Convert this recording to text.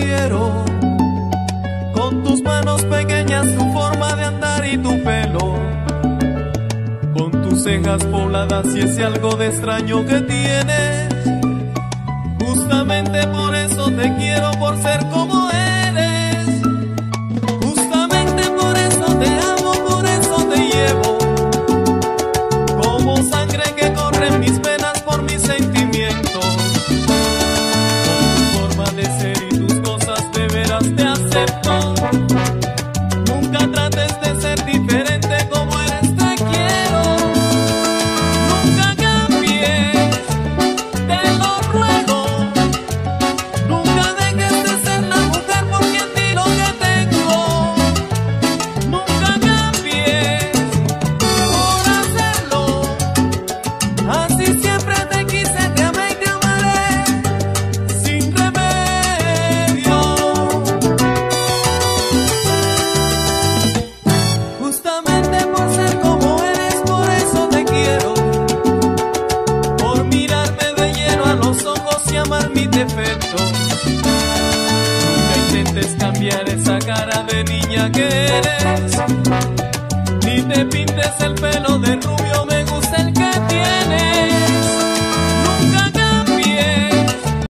quiero. Con tus manos pequeñas, tu forma de andar y tu pelo. Con tus cejas pobladas y ese algo de extraño que tienes. Justamente por eso te quiero, por ser como eres. Veras te Nunca intentes cambiar esa cara de niña que eres. Ni te pintes el pelo de rubio